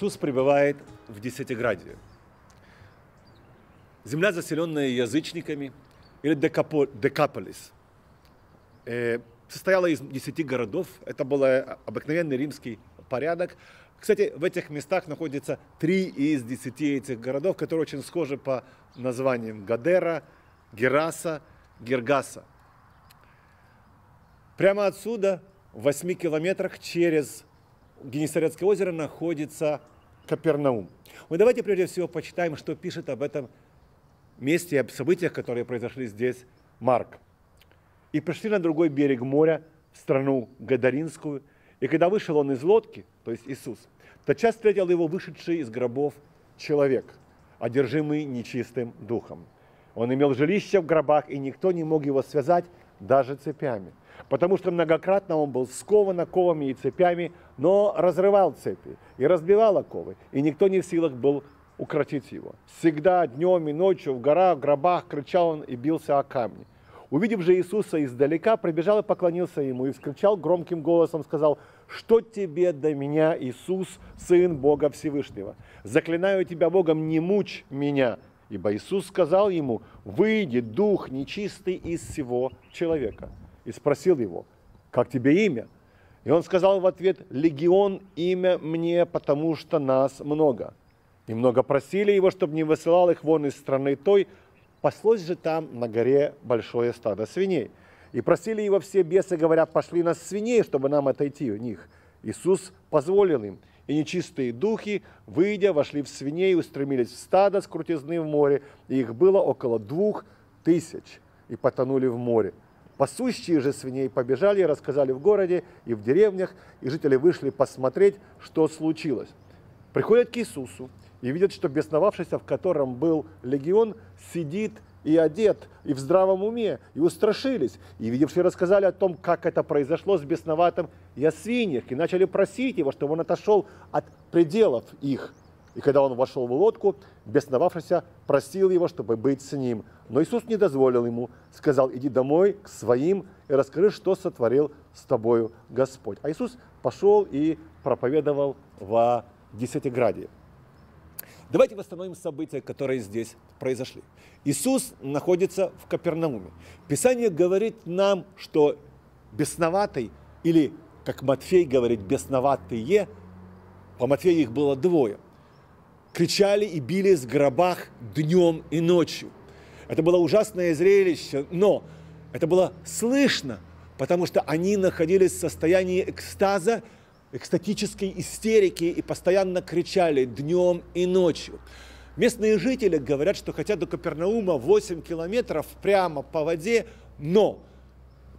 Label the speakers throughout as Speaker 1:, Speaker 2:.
Speaker 1: Иисус пребывает в Десятиградии. Земля, заселенная язычниками, или Декапо, Декаполис, э, состояла из десяти городов. Это был обыкновенный римский порядок. Кстати, в этих местах находятся три из десяти этих городов, которые очень схожи по названиям Гадера, Гераса, Гергаса. Прямо отсюда, в восьми километрах через Генесарецкое озеро, находится Капернаум. Мы давайте прежде всего почитаем, что пишет об этом месте и об событиях, которые произошли здесь Марк. «И пришли на другой берег моря, в страну Гадаринскую, и когда вышел он из лодки, то есть Иисус, тотчас встретил его вышедший из гробов человек, одержимый нечистым духом. Он имел жилище в гробах, и никто не мог его связать даже цепями, потому что многократно он был скован оковами и цепями, но разрывал цепи и разбивал оковы, и никто не в силах был укротить его. Всегда днем и ночью в горах, в гробах кричал он и бился о камни. Увидев же Иисуса издалека, пробежал и поклонился ему, и вскричал громким голосом, сказал, «Что тебе до меня, Иисус, Сын Бога Всевышнего? Заклинаю тебя Богом, не мучь меня». Ибо Иисус сказал ему, «Выйди, дух нечистый из всего человека». И спросил его, «Как тебе имя?» И он сказал в ответ, «Легион имя мне, потому что нас много». И много просили его, чтобы не высылал их вон из страны той. Паслось же там на горе большое стадо свиней. И просили его все бесы, говоря, пошли нас свиней, чтобы нам отойти у них. Иисус позволил им. И нечистые духи, выйдя, вошли в свиней, устремились в стадо с крутизны в море, и их было около двух тысяч, и потонули в море. Пасущие же свиней побежали и рассказали в городе и в деревнях, и жители вышли посмотреть, что случилось. Приходят к Иисусу, и видят, что бесновавшийся, в котором был легион, сидит и одет, и в здравом уме, и устрашились. И видевшие рассказали о том, как это произошло с бесноватым и о свиньях, и начали просить его, чтобы он отошел от пределов их. И когда он вошел в лодку, бесновавшийся просил его, чтобы быть с ним. Но Иисус не дозволил ему, сказал, иди домой к своим и расскажи, что сотворил с тобою Господь. А Иисус пошел и проповедовал во Десятиграде. Давайте восстановим события, которые здесь произошли. Иисус находится в Капернауме. Писание говорит нам, что бесноватый, или, как Матфей говорит, бесноватые, по Матфею их было двое, кричали и били в гробах днем и ночью. Это было ужасное зрелище, но это было слышно, потому что они находились в состоянии экстаза, экстатической истерики и постоянно кричали днем и ночью. Местные жители говорят, что хотя до Капернаума 8 километров прямо по воде, но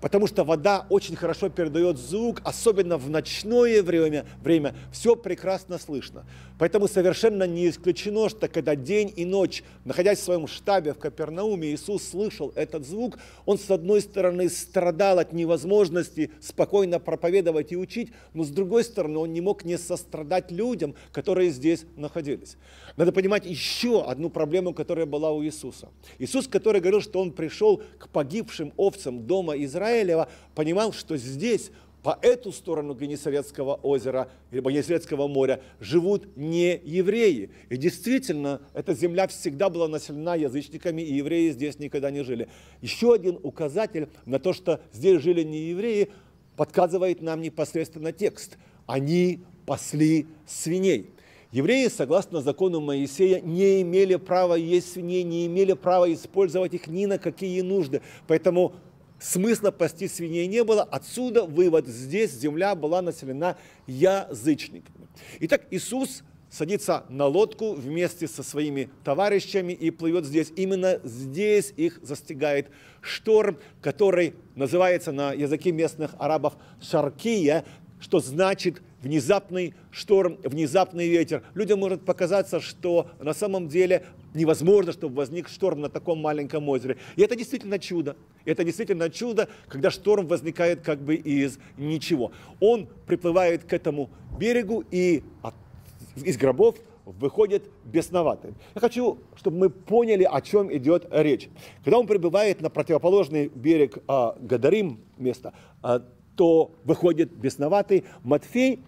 Speaker 1: потому что вода очень хорошо передает звук, особенно в ночное время, время все прекрасно слышно. Поэтому совершенно не исключено, что когда день и ночь, находясь в своем штабе в Капернауме, Иисус слышал этот звук, он с одной стороны страдал от невозможности спокойно проповедовать и учить, но с другой стороны он не мог не сострадать людям, которые здесь находились. Надо понимать еще одну проблему, которая была у Иисуса. Иисус, который говорил, что он пришел к погибшим овцам дома Израилева, понимал, что здесь по эту сторону Генесарецкого озера, либо Генесарецкого моря, живут не евреи. И действительно, эта земля всегда была населена язычниками, и евреи здесь никогда не жили. Еще один указатель на то, что здесь жили не евреи, подсказывает нам непосредственно текст. Они пасли свиней. Евреи, согласно закону Моисея, не имели права есть свиней, не имели права использовать их ни на какие нужды. Поэтому смысла пасти свиней не было. Отсюда вывод, здесь земля была населена язычниками. Итак, Иисус садится на лодку вместе со своими товарищами и плывет здесь. Именно здесь их застигает шторм, который называется на языке местных арабов шаркия, что значит внезапный шторм, внезапный ветер. Людям может показаться, что на самом деле невозможно, чтобы возник шторм на таком маленьком озере. И это действительно чудо. Это действительно чудо, когда шторм возникает как бы из ничего. Он приплывает к этому берегу и из гробов выходит бесноватым. Я хочу, чтобы мы поняли, о чем идет речь. Когда он прибывает на противоположный берег а, Гадарим место, а, то выходит бесноватый. Матфей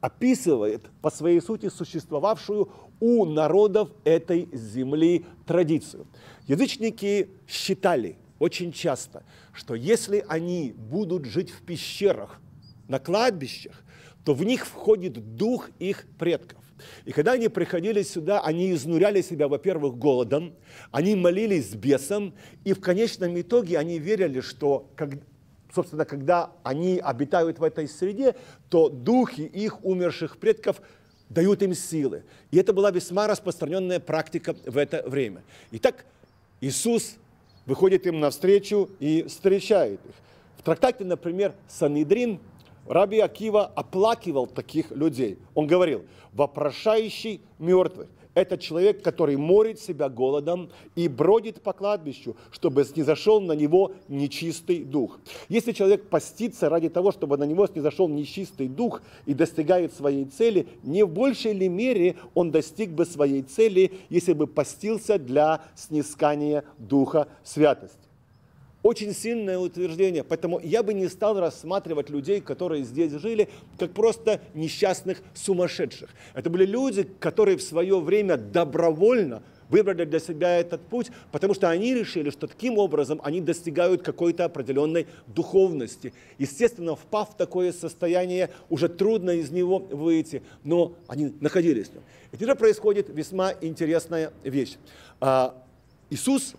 Speaker 1: описывает по своей сути существовавшую у народов этой земли традицию. Язычники считали очень часто, что если они будут жить в пещерах, на кладбищах, то в них входит дух их предков. И когда они приходили сюда, они изнуряли себя, во-первых, голодом, они молились с бесом, и в конечном итоге они верили, что, собственно, когда они обитают в этой среде, то духи их умерших предков дают им силы. И это была весьма распространенная практика в это время. Итак, Иисус выходит им навстречу и встречает их. В трактате, например, Санидрин Раби Акива оплакивал таких людей. Он говорил, вопрошающий мертвых. Это человек, который морит себя голодом и бродит по кладбищу, чтобы снизошел на него нечистый дух. Если человек постится ради того, чтобы на него снизошел нечистый дух и достигает своей цели, не в большей ли мере он достиг бы своей цели, если бы постился для снискания духа святости. Очень сильное утверждение, поэтому я бы не стал рассматривать людей, которые здесь жили, как просто несчастных сумасшедших. Это были люди, которые в свое время добровольно выбрали для себя этот путь, потому что они решили, что таким образом они достигают какой-то определенной духовности. Естественно, впав в такое состояние, уже трудно из него выйти, но они находились в нем. И теперь происходит весьма интересная вещь. А, Иисус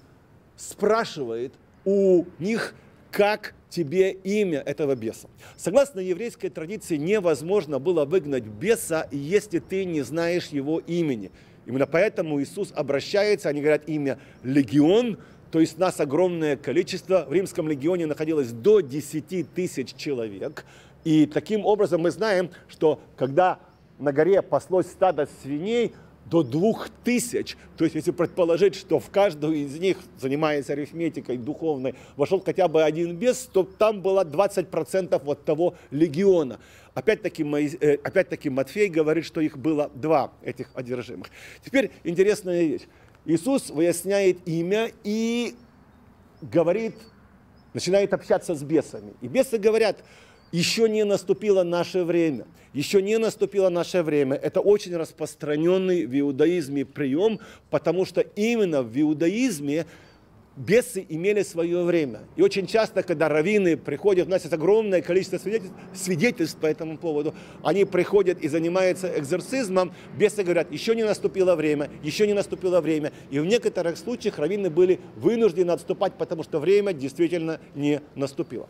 Speaker 1: спрашивает у них как тебе имя этого беса. Согласно еврейской традиции, невозможно было выгнать беса, если ты не знаешь его имени. Именно поэтому Иисус обращается, они говорят имя легион, то есть нас огромное количество. В римском легионе находилось до 10 тысяч человек. И таким образом мы знаем, что когда на горе паслось стадо свиней, до двух тысяч. То есть, если предположить, что в каждую из них, занимаясь арифметикой духовной, вошел хотя бы один бес, то там было 20% вот того легиона. Опять-таки, э, опять-таки Матфей говорит, что их было два, этих одержимых. Теперь интересная вещь. Иисус выясняет имя и говорит, начинает общаться с бесами. И бесы говорят, еще не наступило наше время. Еще не наступило наше время. Это очень распространенный в иудаизме прием, потому что именно в иудаизме бесы имели свое время. И очень часто, когда раввины приходят, у нас есть огромное количество свидетельств, свидетельств по этому поводу, они приходят и занимаются экзорцизмом, бесы говорят, еще не наступило время, еще не наступило время. И в некоторых случаях раввины были вынуждены отступать, потому что время действительно не наступило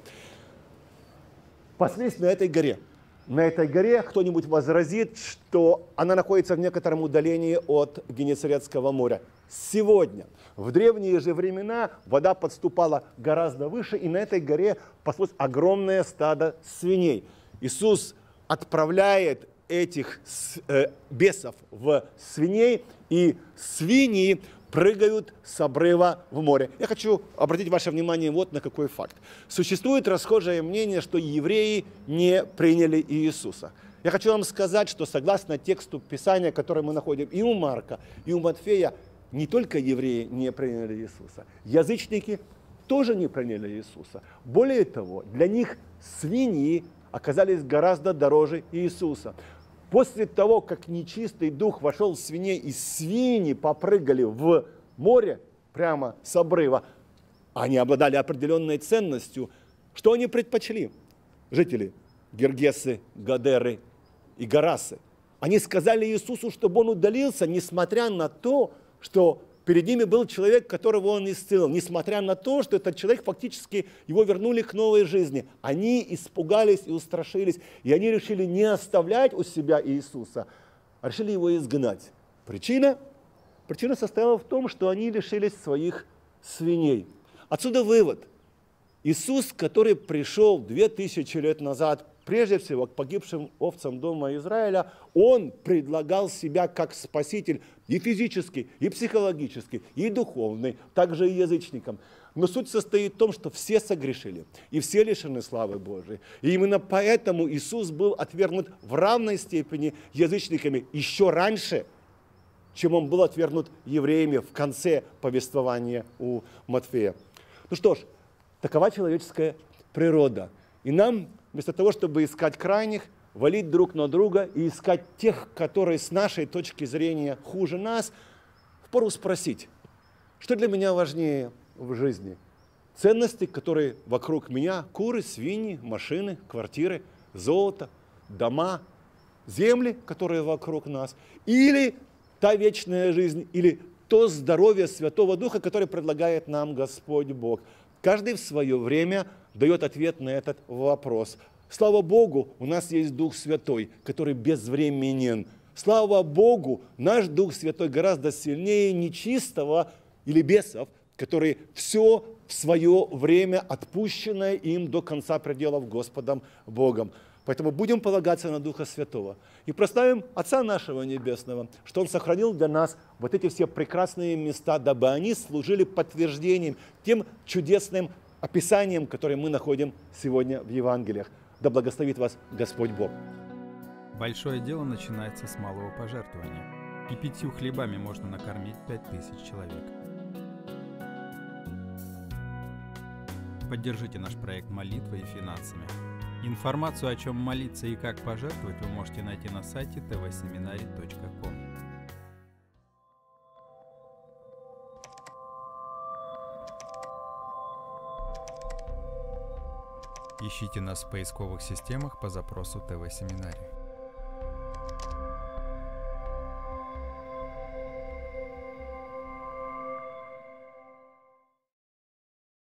Speaker 1: паслись на этой горе. На этой горе кто-нибудь возразит, что она находится в некотором удалении от Генесарецкого моря. Сегодня, в древние же времена, вода подступала гораздо выше, и на этой горе паслось огромное стадо свиней. Иисус отправляет этих э, бесов в свиней, и свиньи прыгают с обрыва в море. Я хочу обратить ваше внимание вот на какой факт. Существует расхожее мнение, что евреи не приняли Иисуса. Я хочу вам сказать, что согласно тексту Писания, который мы находим и у Марка, и у Матфея, не только евреи не приняли Иисуса, язычники тоже не приняли Иисуса. Более того, для них свиньи оказались гораздо дороже Иисуса. После того, как нечистый дух вошел в свиней, и свиньи попрыгали в море прямо с обрыва, они обладали определенной ценностью. Что они предпочли, жители Гергесы, Гадеры и Гарасы? Они сказали Иисусу, чтобы он удалился, несмотря на то, что Перед ними был человек, которого он исцелил, несмотря на то, что этот человек фактически его вернули к новой жизни. Они испугались и устрашились, и они решили не оставлять у себя Иисуса, а решили его изгнать. Причина? Причина состояла в том, что они лишились своих свиней. Отсюда вывод. Иисус, который пришел две тысячи лет назад прежде всего к погибшим овцам дома Израиля, он предлагал себя как спаситель и физически, и психологически, и духовный, также и язычникам. Но суть состоит в том, что все согрешили, и все лишены славы Божией. И именно поэтому Иисус был отвергнут в равной степени язычниками еще раньше, чем он был отвергнут евреями в конце повествования у Матфея. Ну что ж, такова человеческая природа. И нам Вместо того, чтобы искать крайних, валить друг на друга и искать тех, которые с нашей точки зрения хуже нас, впору спросить, что для меня важнее в жизни? Ценности, которые вокруг меня, куры, свиньи, машины, квартиры, золото, дома, земли, которые вокруг нас, или та вечная жизнь, или то здоровье Святого Духа, которое предлагает нам Господь Бог. Каждый в свое время дает ответ на этот вопрос. Слава Богу, у нас есть Дух Святой, который безвременен. Слава Богу, наш Дух Святой гораздо сильнее нечистого или бесов, которые все в свое время отпущенное им до конца пределов Господом Богом. Поэтому будем полагаться на Духа Святого. И прославим Отца нашего Небесного, что Он сохранил для нас вот эти все прекрасные места, дабы они служили подтверждением тем чудесным описанием, которое мы находим сегодня в Евангелиях. Да благословит вас Господь Бог.
Speaker 2: Большое дело начинается с малого пожертвования. И пятью хлебами можно накормить пять тысяч человек. Поддержите наш проект молитвой и финансами. Информацию, о чем молиться и как пожертвовать, вы можете найти на сайте tvseminary.com. Ищите нас в поисковых системах по запросу ТВ-семинарий.